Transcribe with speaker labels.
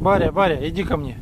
Speaker 1: Баря, Баря, иди ко мне.